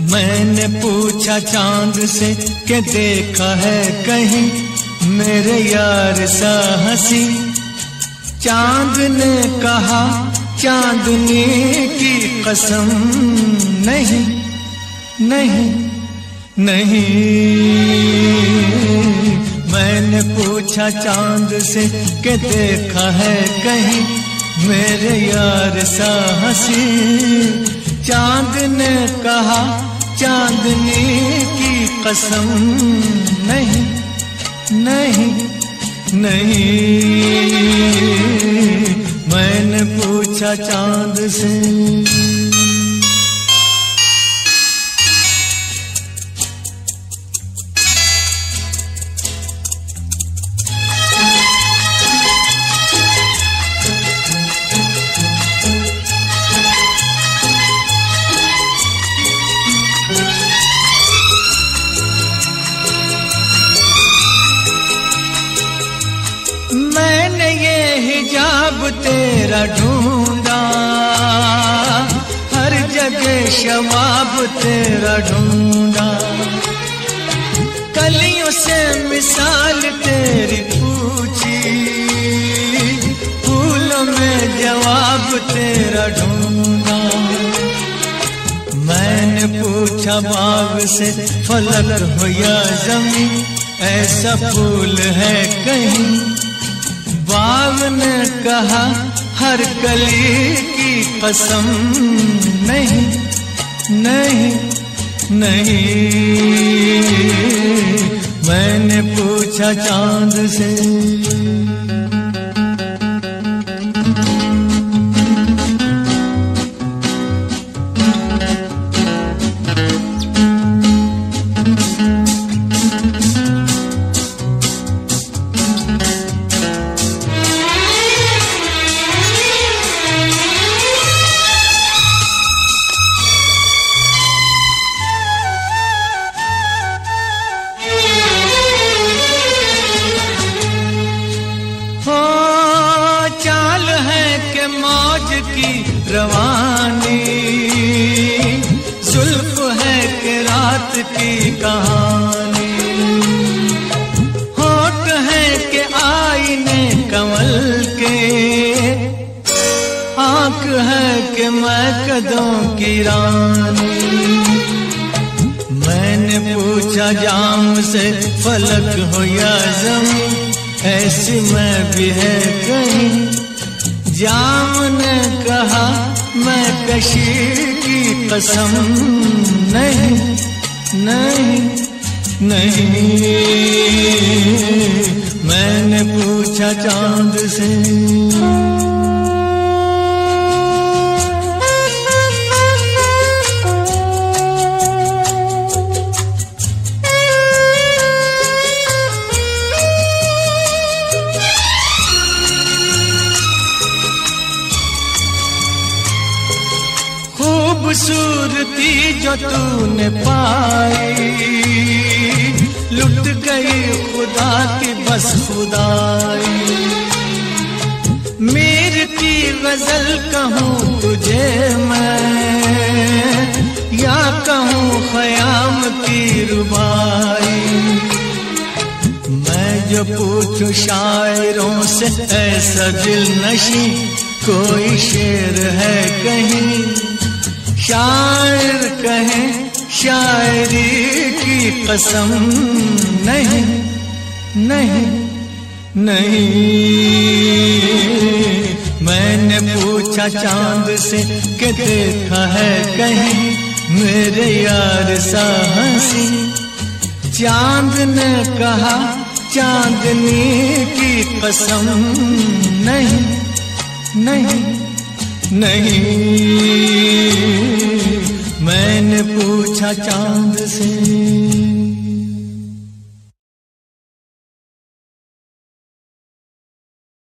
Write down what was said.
मैंने पूछा चाँद से कि देखा है कहीं मेरे यार सा हँसी। चाँद ने कहा चांदनी की कसम नहीं नहीं नहीं। मैंने पूछा चाँद से कि देखा है कहीं मेरे यार सा हँसी। चाँद ने कहा चांदनी की कसम नहीं नहीं नहीं। मैंने पूछा चाँद से। हिजाब तेरा ढूंढा, हर जगह शवाब तेरा ढूंढा। कलियों से मिसाल तेरी पूछी, फूलों में जवाब तेरा ढूंढा। मैंने पूछा, बाग से फलक हो या ज़मीन, ऐसा फूल है कहीं? बाग ने कहा हर कली की कसम नहीं नहीं नहीं। मैंने पूछा चाँद से रवानी। जुल्फ है के रात की कहानी। होठ है के आईने कमल के। आँख है के मैं कदों की रानी। मैंने पूछा, जाम से फलक हो या ज़मीन ऐसी मैं भी है कहीं। जाम ने कहा मैं कशीर की कसम नहीं नहीं नहीं। मैंने पूछा चाँद से खूबसूरती जो तूने पाई। लुट गई खुदा की बस खुदाई। मीर की गज़ल कहूँ तुझे मैं, या कहूँ खयाम की रुबाई। मैं जो पूछूँ शायरों से, ऐसा दिल नशी, कोई शेर है कहीं। शायर कहे, शायरी की कसम नहीं नहीं नहीं। मैंने पूछा चाँद से कि देखा है कहीं? मेरे यार सा हँसी चाँद ने कहा, चांदनी की कसम नहीं नहीं नहीं। चाँद से